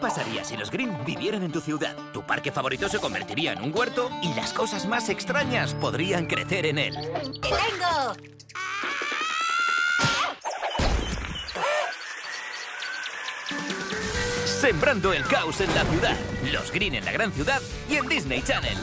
pasaría si los Green vivieran en tu ciudad? Tu parque favorito se convertiría en un huerto y las cosas más extrañas podrían crecer en él. ¡Te tengo! Sembrando el caos en la ciudad. Los Green en la gran ciudad y en Disney Channel.